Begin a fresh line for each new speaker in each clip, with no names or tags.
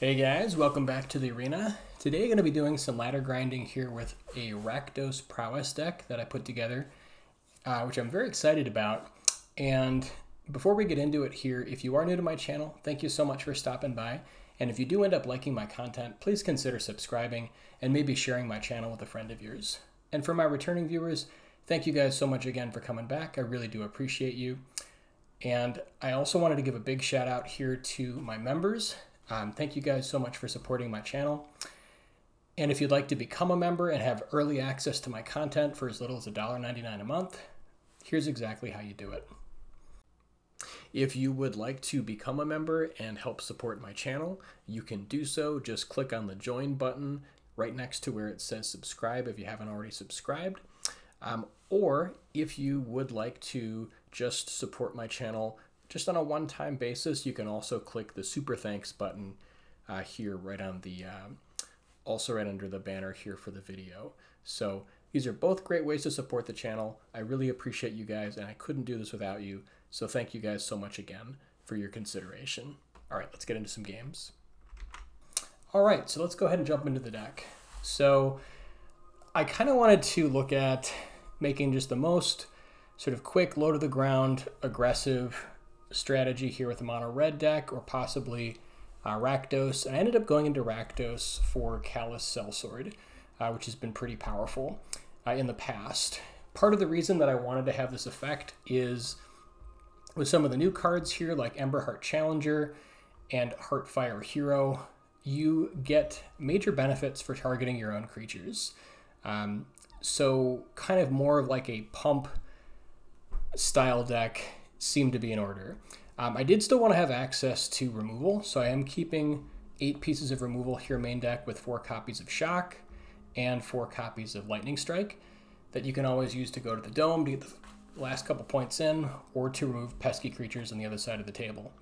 Hey guys, welcome back to the arena. Today I'm going to be doing some ladder grinding here with a Rakdos Prowess deck that I put together, uh, which I'm very excited about. And before we get into it here, if you are new to my channel, thank you so much for stopping by. And if you do end up liking my content, please consider subscribing and maybe sharing my channel with a friend of yours. And for my returning viewers, thank you guys so much again for coming back. I really do appreciate you. And I also wanted to give a big shout out here to my members. Um, thank you guys so much for supporting my channel. And if you'd like to become a member and have early access to my content for as little as $1.99 a month, here's exactly how you do it. If you would like to become a member and help support my channel, you can do so. Just click on the join button right next to where it says subscribe if you haven't already subscribed. Um, or if you would like to just support my channel just on a one-time basis, you can also click the super thanks button uh, here right on the, uh, also right under the banner here for the video. So these are both great ways to support the channel. I really appreciate you guys and I couldn't do this without you. So thank you guys so much again for your consideration. All right, let's get into some games. All right, so let's go ahead and jump into the deck. So I kind of wanted to look at making just the most sort of quick, low to the ground, aggressive strategy here with the mono red deck or possibly uh, Rakdos. And I ended up going into Rakdos for Callous Sellsword, uh, which has been pretty powerful uh, in the past. Part of the reason that I wanted to have this effect is with some of the new cards here, like Emberheart Challenger and Heartfire Hero, you get major benefits for targeting your own creatures. Um, so, kind of more of like a pump style deck seemed to be in order. Um, I did still want to have access to removal, so I am keeping eight pieces of removal here main deck with four copies of Shock and four copies of Lightning Strike that you can always use to go to the Dome to get the last couple points in or to remove pesky creatures on the other side of the table.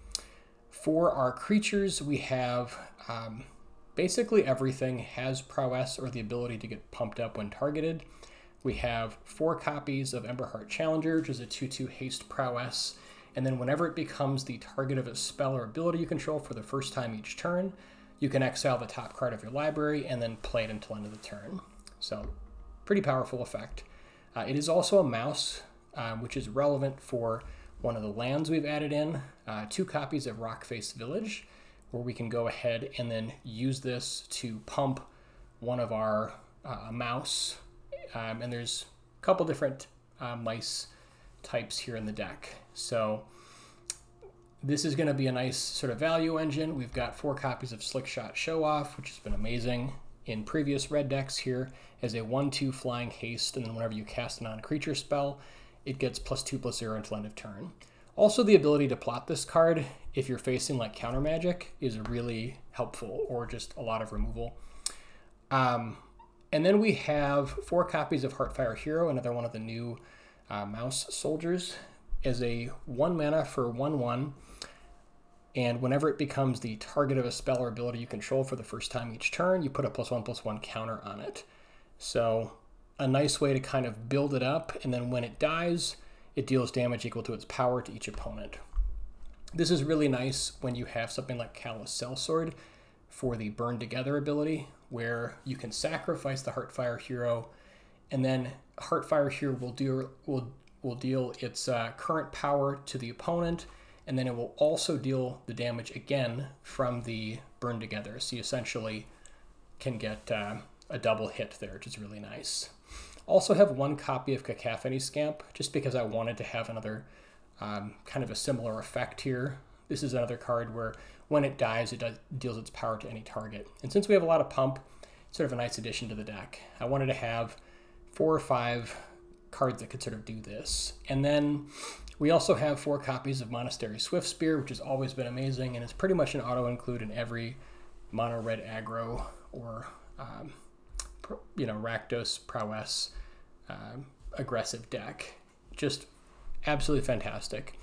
For our creatures, we have um, basically everything has prowess or the ability to get pumped up when targeted. We have four copies of Emberheart Challenger, which is a 2 2 haste prowess. And then whenever it becomes the target of a spell or ability you control for the first time each turn, you can exile the top card of your library and then play it until end of the turn. So, pretty powerful effect. Uh, it is also a mouse, um, which is relevant for one of the lands we've added in, uh, two copies of Rockface Village, where we can go ahead and then use this to pump one of our uh, mouse um, and there's a couple different uh, mice types here in the deck. So this is going to be a nice sort of value engine. We've got four copies of Slickshot Show Off, which has been amazing in previous red decks here as a 1-2 flying haste, and then whenever you cast a non-creature spell, it gets plus 2 plus 0 until end of turn. Also, the ability to plot this card if you're facing like counter magic is really helpful, or just a lot of removal. Um, and then we have four copies of Heartfire Hero, another one of the new uh, mouse soldiers, as a one mana for 1 1. And whenever it becomes the target of a spell or ability you control for the first time each turn, you put a plus 1 plus 1 counter on it. So, a nice way to kind of build it up, and then when it dies, it deals damage equal to its power to each opponent. This is really nice when you have something like Callous Sellsword for the Burn Together ability, where you can sacrifice the Heartfire hero, and then Heartfire hero will deal will will deal its uh, current power to the opponent, and then it will also deal the damage again from the Burn Together. So you essentially can get uh, a double hit there, which is really nice. Also have one copy of Cacophony Scamp, just because I wanted to have another um, kind of a similar effect here. This is another card where when it dies, it does, deals its power to any target. And since we have a lot of pump, sort of a nice addition to the deck. I wanted to have four or five cards that could sort of do this. And then we also have four copies of Monastery Swiftspear, which has always been amazing, and it's pretty much an auto include in every mono red aggro or um, you know Rakdos prowess uh, aggressive deck. Just absolutely fantastic.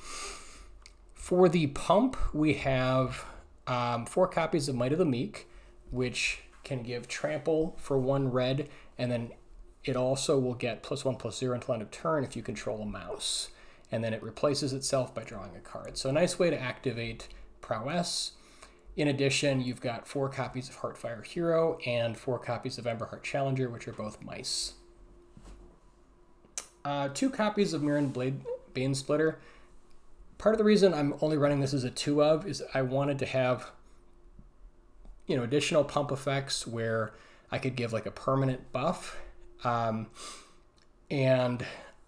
For the pump, we have um, four copies of Might of the Meek, which can give trample for one red, and then it also will get plus one plus zero until end of turn if you control a mouse. And then it replaces itself by drawing a card. So a nice way to activate prowess. In addition, you've got four copies of Heartfire Hero and four copies of Emberheart Challenger, which are both mice. Uh, two copies of Mirran Blade Bane Splitter. Part of the reason I'm only running this as a two of is I wanted to have you know additional pump effects where I could give like a permanent buff. Um, and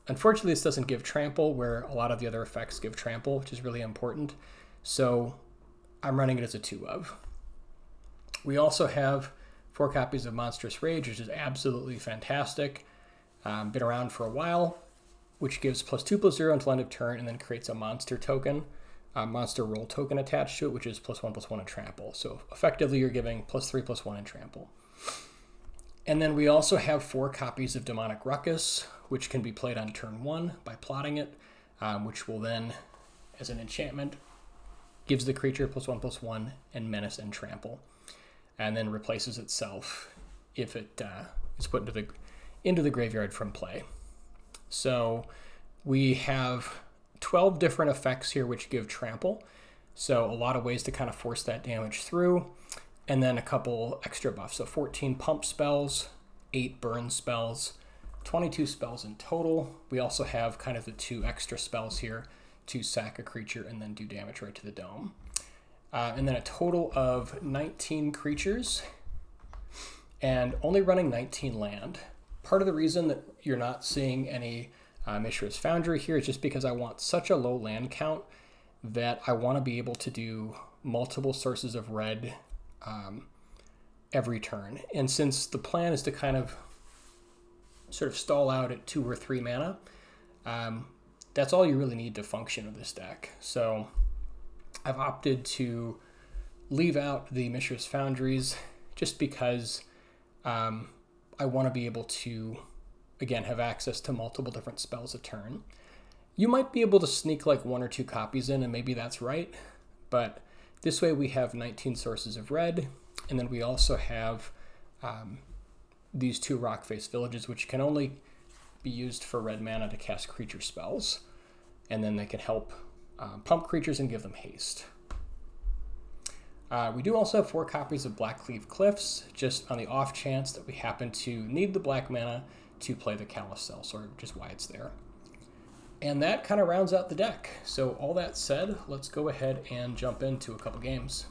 unfortunately, this doesn't give trample, where a lot of the other effects give trample, which is really important. So I'm running it as a two of. We also have four copies of Monstrous Rage, which is absolutely fantastic. Um, been around for a while, which gives plus two plus zero until end of turn, and then creates a monster token, a monster role token attached to it, which is plus one plus one in trample. So effectively, you're giving plus three plus one in trample. And then we also have four copies of Demonic Ruckus, which can be played on turn one by plotting it, um, which will then, as an enchantment, gives the creature plus one plus one and menace and trample, and then replaces itself if it uh, is put into the into the graveyard from play. So we have 12 different effects here which give trample. So a lot of ways to kind of force that damage through. And then a couple extra buffs. So 14 pump spells, 8 burn spells, 22 spells in total. We also have kind of the two extra spells here to sack a creature and then do damage right to the dome. Uh, and then a total of 19 creatures and only running 19 land. Part of the reason that you're not seeing any uh, Mishra's Foundry here is just because I want such a low land count that I want to be able to do multiple sources of red um, every turn. And since the plan is to kind of sort of stall out at two or three mana. Um, that's all you really need to function with this deck. So I've opted to leave out the Mishra's Foundries just because um, I want to be able to, again, have access to multiple different spells a turn. You might be able to sneak like one or two copies in, and maybe that's right, but this way we have 19 sources of red, and then we also have um, these two rock face villages, which can only be used for red mana to cast creature spells. And then they can help um, pump creatures and give them haste. Uh, we do also have four copies of Blackcleave Cliffs, just on the off chance that we happen to need the black mana to play the Callous Cell, so just why it's there. And that kind of rounds out the deck. So all that said, let's go ahead and jump into a couple games.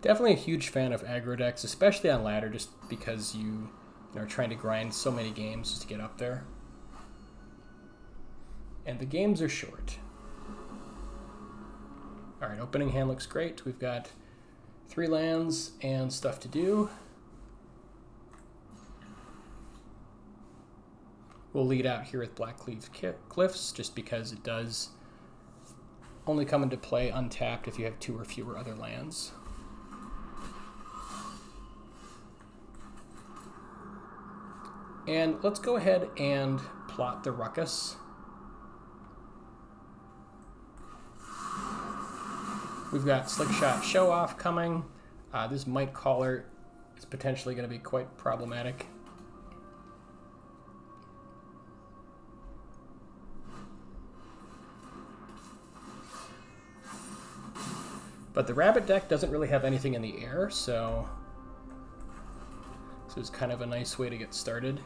Definitely a huge fan of aggro decks, especially on ladder, just because you, you are trying to grind so many games just to get up there. And the games are short. All right, opening hand looks great. We've got three lands and stuff to do. We'll lead out here with Blackcleave Cliffs just because it does only come into play untapped if you have two or fewer other lands. And let's go ahead and plot the ruckus. We've got Slickshot Show Off coming. Uh, this Might Caller is potentially going to be quite problematic. But the Rabbit deck doesn't really have anything in the air, so this is kind of a nice way to get started.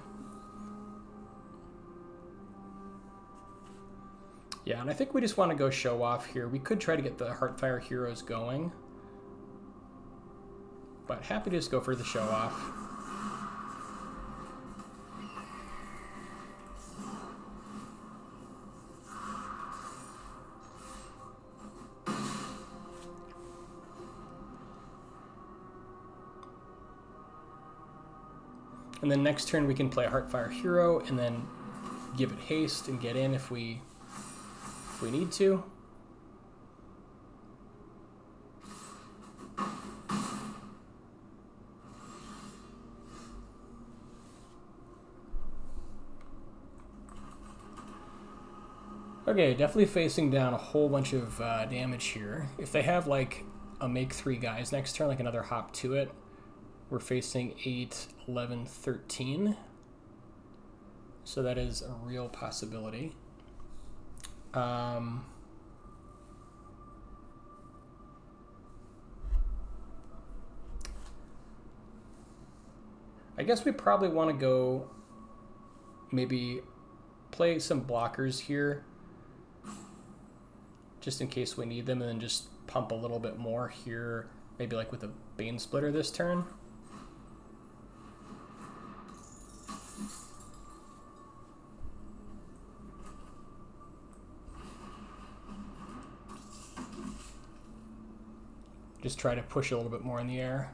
Yeah, and I think we just want to go show off here. We could try to get the Heartfire Heroes going. But happy to just go for the show off. And then next turn we can play Heartfire Hero and then give it haste and get in if we we need to. Okay, definitely facing down a whole bunch of uh, damage here. If they have like a make three guys next turn, like another hop to it. We're facing 8, 11, 13. So that is a real possibility. Um, I guess we probably want to go maybe play some blockers here just in case we need them and then just pump a little bit more here maybe like with a Bane Splitter this turn. Just try to push a little bit more in the air.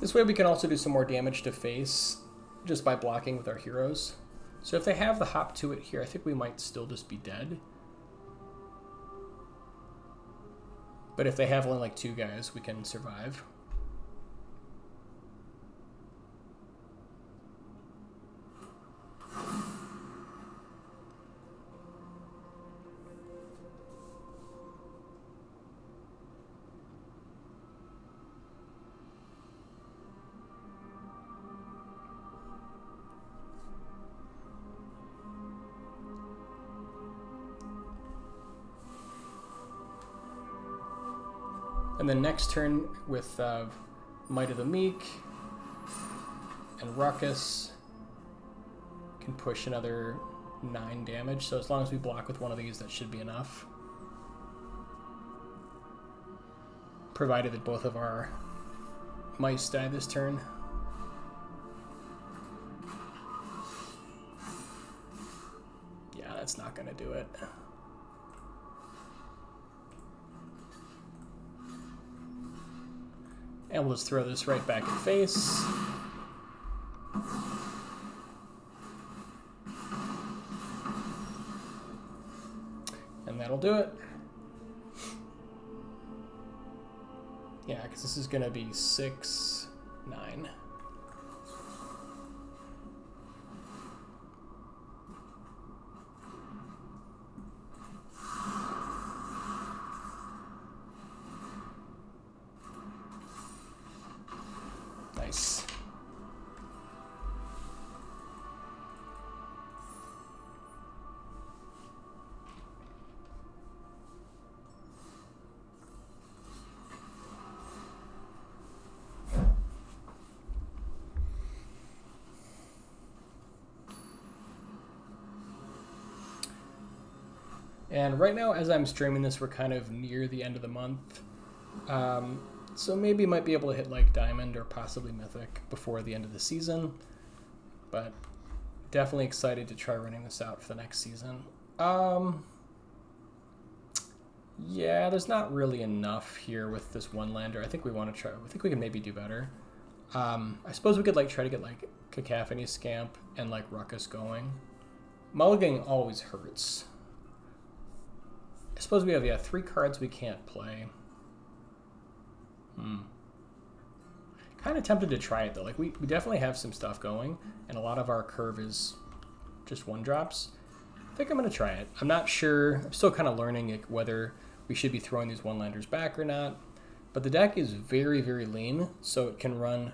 This way we can also do some more damage to face just by blocking with our heroes. So if they have the hop to it here, I think we might still just be dead. But if they have only like two guys, we can survive. And then next turn with uh, Might of the Meek and Ruckus can push another 9 damage. So as long as we block with one of these, that should be enough. Provided that both of our mice die this turn. Yeah, that's not going to do it. And we'll just throw this right back in face. And that'll do it. Yeah, because this is going to be 6, And right now, as I'm streaming this, we're kind of near the end of the month. Um, so maybe might be able to hit like Diamond or possibly Mythic before the end of the season. But definitely excited to try running this out for the next season. Um, yeah, there's not really enough here with this one lander. I think we want to try. I think we can maybe do better. Um, I suppose we could like try to get like Cacophony Scamp and like Ruckus going. Mulliganing always hurts. I suppose we have, yeah, three cards we can't play. Hmm. Kind of tempted to try it, though. Like, we, we definitely have some stuff going, and a lot of our curve is just one-drops. I think I'm going to try it. I'm not sure. I'm still kind of learning like, whether we should be throwing these one-landers back or not. But the deck is very, very lean, so it can run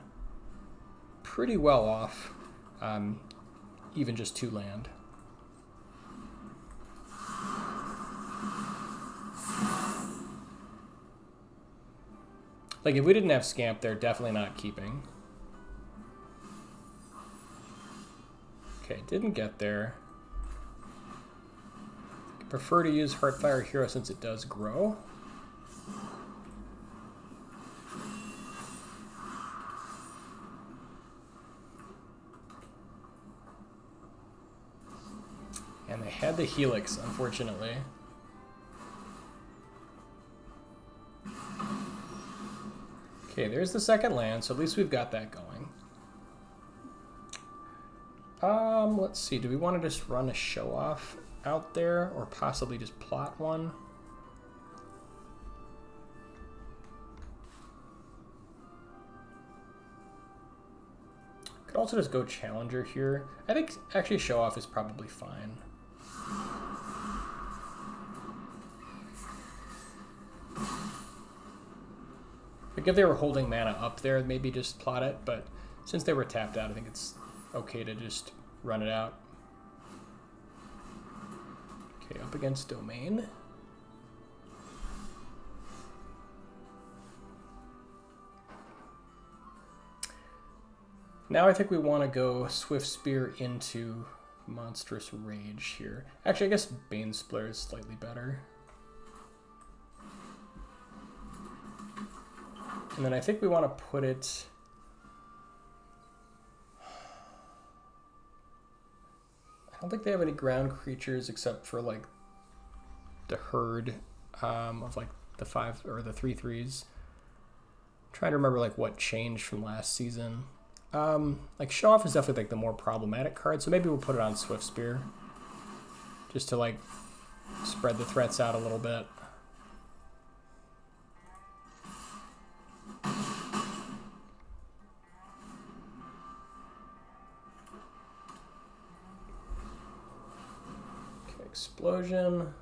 pretty well off um, even just two land. Like, if we didn't have Scamp, they're definitely not keeping. Okay, didn't get there. Prefer to use Heartfire Hero since it does grow. And they had the Helix, unfortunately. Okay, there's the second land, so at least we've got that going. Um, let's see, do we want to just run a show off out there or possibly just plot one? Could also just go Challenger here. I think actually Show Off is probably fine. If they were holding mana up there, maybe just plot it, but since they were tapped out, I think it's okay to just run it out. Okay, up against Domain. Now I think we want to go Swift Spear into Monstrous Rage here. Actually, I guess Bane Splitter is slightly better. And then I think we want to put it... I don't think they have any ground creatures except for like the herd um, of like the five or the three threes. I'm trying to remember like what changed from last season. Um, like show off is definitely like the more problematic card, so maybe we'll put it on Swift Spear, just to like spread the threats out a little bit. Explosion.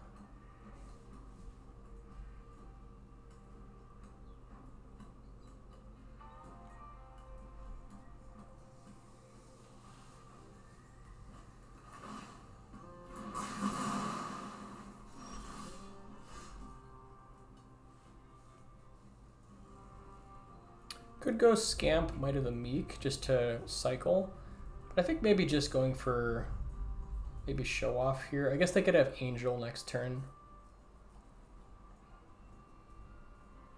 Could go Scamp Might of the Meek just to cycle. But I think maybe just going for maybe Show Off here. I guess they could have Angel next turn.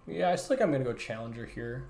Yeah, I still think I'm going to go Challenger here.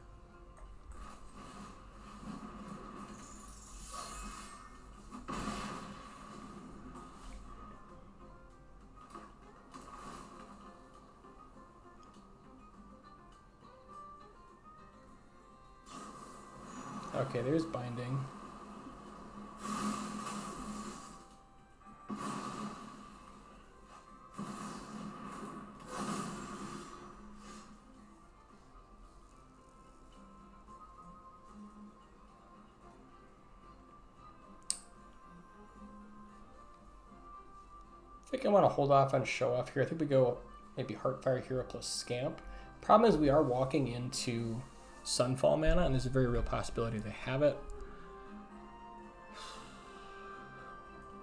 Think I want to hold off on show off here. I think we go maybe Heartfire Hero plus Scamp. Problem is we are walking into Sunfall mana, and there's a very real possibility they have it.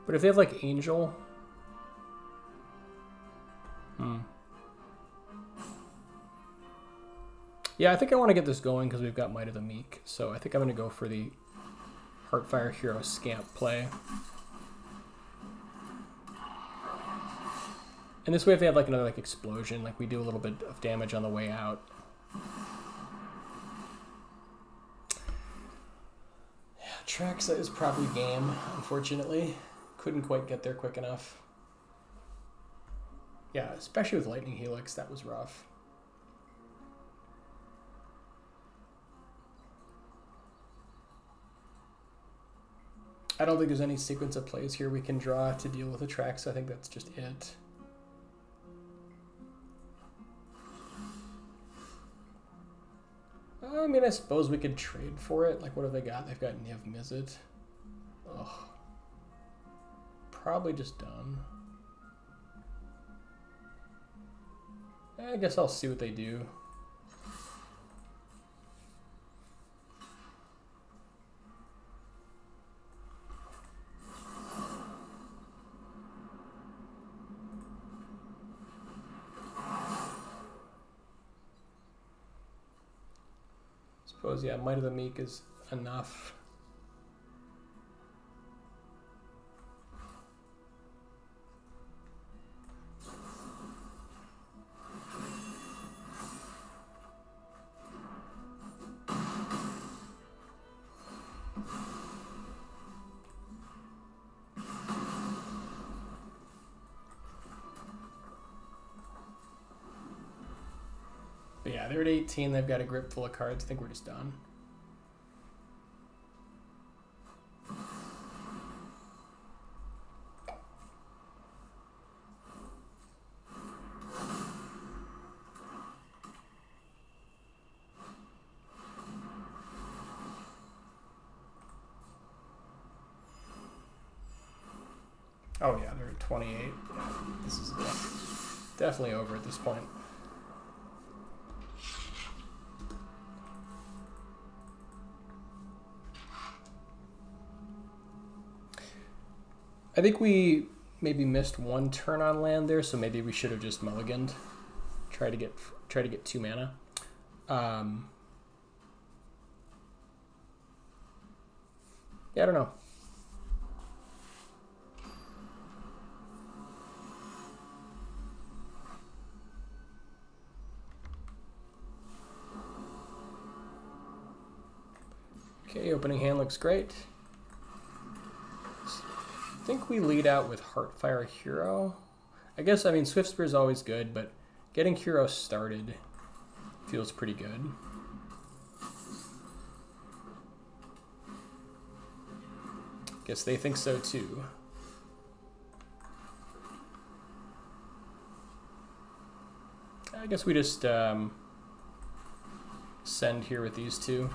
But if they have like Angel, hmm. Yeah, I think I want to get this going because we've got Might of the Meek. So I think I'm going to go for the Heartfire Hero Scamp play. And this way if they have like another like explosion, like we do a little bit of damage on the way out. Yeah, Traxa is probably game, unfortunately. Couldn't quite get there quick enough. Yeah, especially with Lightning Helix, that was rough. I don't think there's any sequence of plays here we can draw to deal with the tracks. I think that's just it. I mean, I suppose we could trade for it. Like, what have they got? They've got Niv Mizzet. Ugh. Probably just done. I guess I'll see what they do. Suppose, yeah, Might of the Meek is enough. 18. They've got a grip full of cards. I think we're just done. Oh yeah, they're at 28. Yeah, this is definitely over at this point. I think we maybe missed one turn on land there, so maybe we should have just mulliganed. Try to get try to get two mana. Um, yeah, I don't know. Okay, opening hand looks great. Think we lead out with Heartfire Hero. I guess, I mean, Swift Spear is always good, but getting Hero started feels pretty good. Guess they think so too. I guess we just um, send here with these two.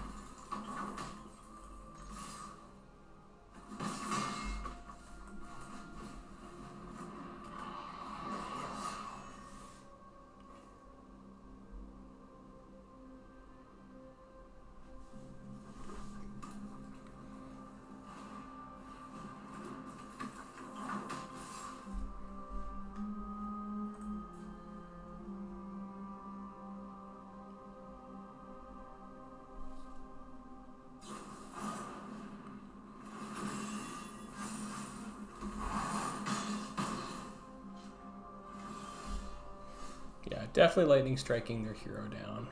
Definitely lightning striking their hero down.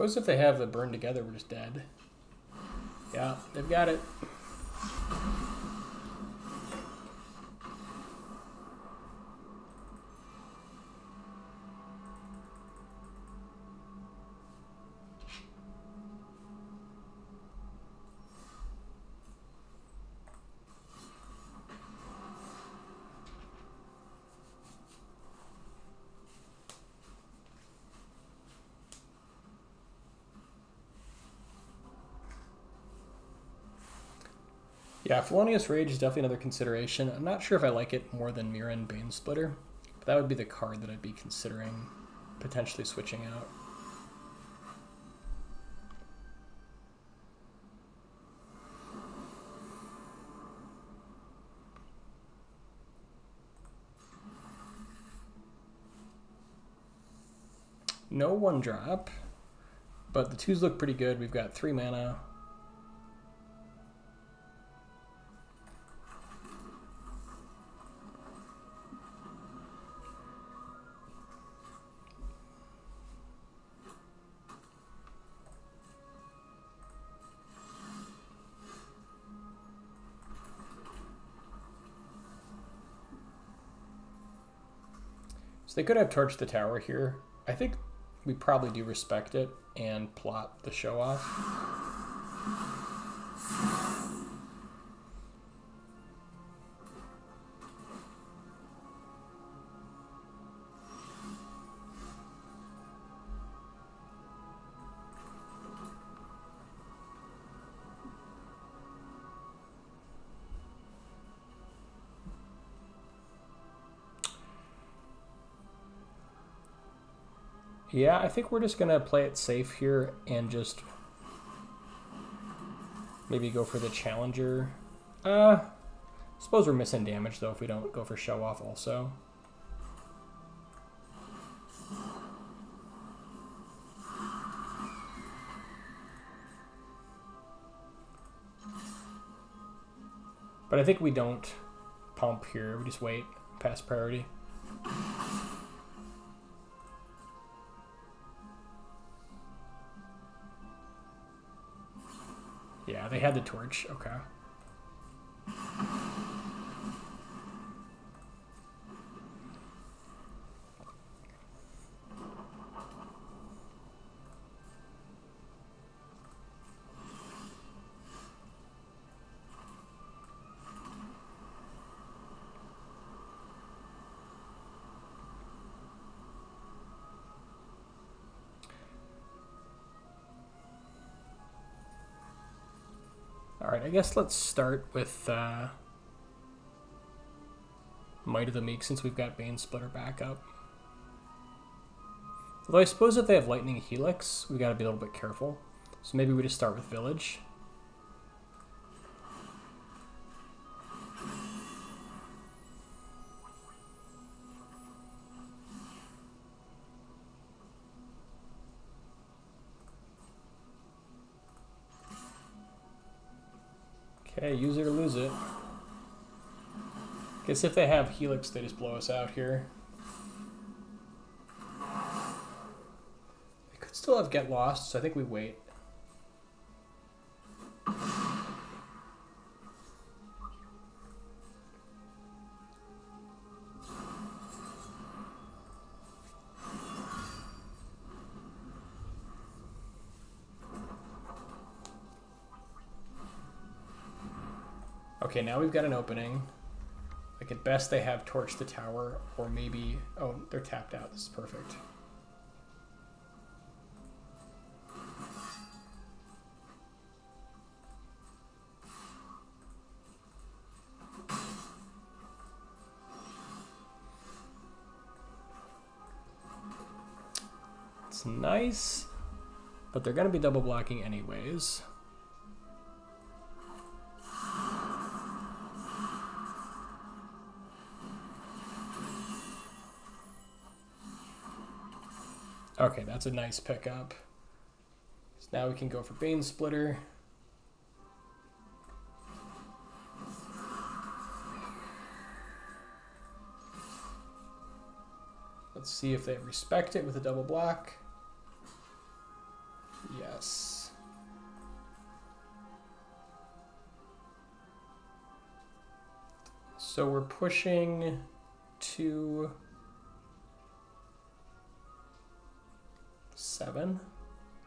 Suppose if they have the burn together, we're just dead. Yeah, they've got it. Yeah, Felonious Rage is definitely another consideration. I'm not sure if I like it more than Mirran Bane Splitter, but that would be the card that I'd be considering potentially switching out. No one drop, but the twos look pretty good. We've got three mana, So they could have torched the tower here. I think we probably do respect it and plot the show off. Yeah, I think we're just going to play it safe here and just maybe go for the challenger. Uh, suppose we're missing damage, though, if we don't go for show off also. But I think we don't pump here. We just wait, pass priority. Yeah, they had the torch. Okay. Guess let's start with uh, Might of the Meek since we've got Bane Splitter back up. Although I suppose if they have Lightning Helix, we gotta be a little bit careful. So maybe we just start with Village. Okay, use it or lose it. Guess if they have Helix, they just blow us out here. They could still have Get Lost, so I think we wait. Now we've got an opening. Like at best they have torch the tower, or maybe oh they're tapped out. This is perfect. It's nice, but they're gonna be double blocking anyways. Okay, that's a nice pickup. So now we can go for Bane Splitter. Let's see if they respect it with a double block. Yes. So we're pushing to seven.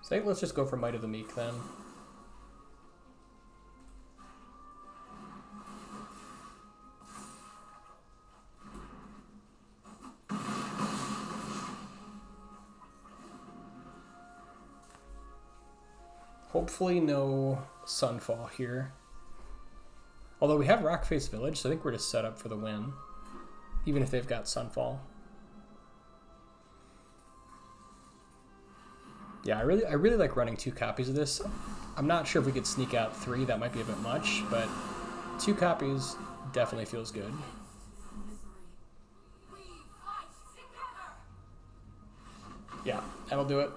So let's just go for Might of the Meek then. Hopefully no Sunfall here. Although we have Rockface Village, so I think we're just set up for the win. Even if they've got Sunfall. Yeah, I really, I really like running two copies of this. I'm not sure if we could sneak out three. That might be a bit much, but two copies definitely feels good. Yeah, that'll do it.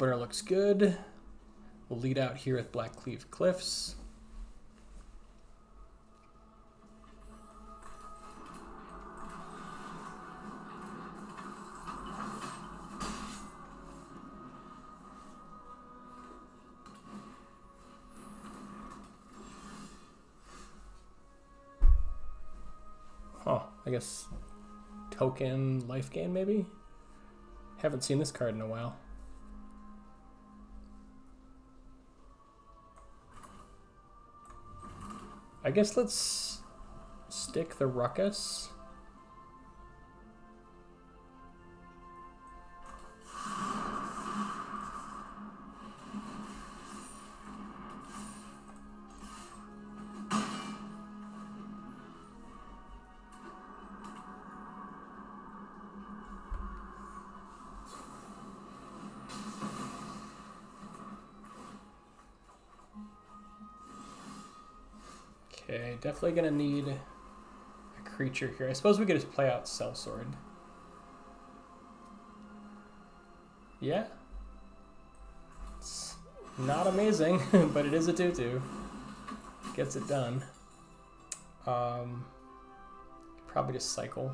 Opener looks good. We'll lead out here with Blackcleave Cliffs. Oh, I guess token life gain maybe? Haven't seen this card in a while. I guess let's stick the ruckus. Definitely gonna need a creature here. I suppose we could just play out Sellsword. Yeah. It's not amazing, but it is a 2-2. Gets it done. Um, probably just cycle.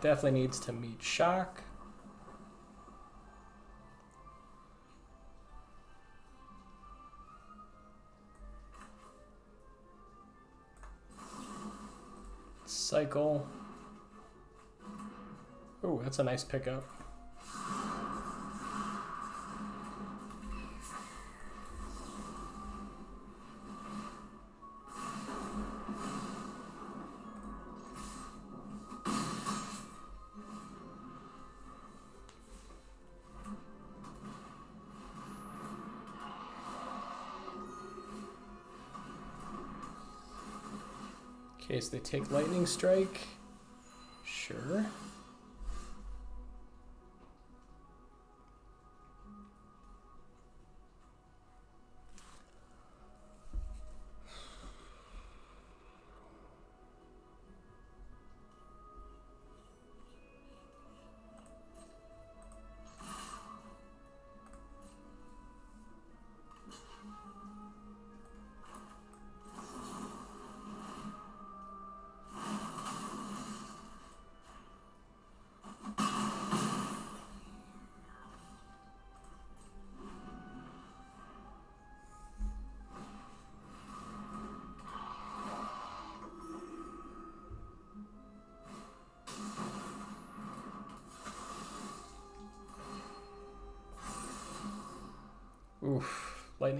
Definitely needs to meet shock. Cycle. Oh, that's a nice pickup. Case they take lightning strike. Sure.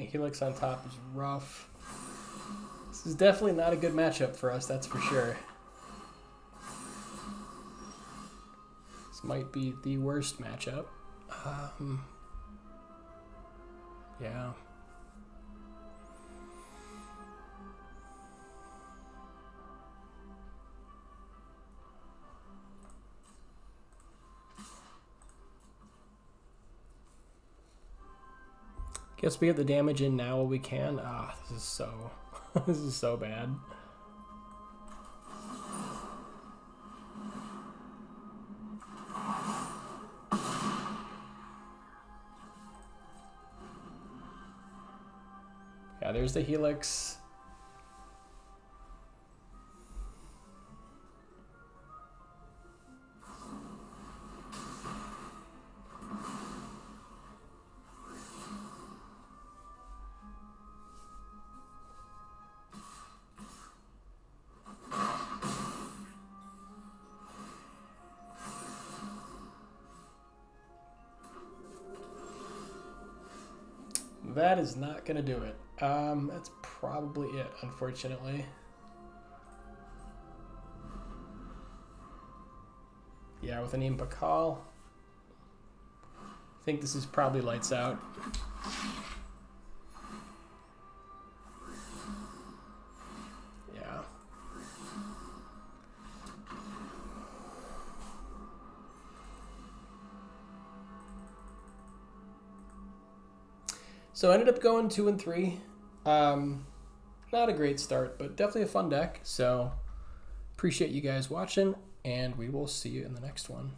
Helix on top is rough. This is definitely not a good matchup for us, that's for sure. This might be the worst matchup. Um, yeah. Guess we get the damage in now while we can. Ah, this is so, this is so bad. Yeah, there's the helix. Is not going to do it. Um, that's probably it, unfortunately. Yeah, with an Imbakal. I think this is probably lights out. So I ended up going two and three. Um, not a great start, but definitely a fun deck. So appreciate you guys watching, and we will see you in the next one.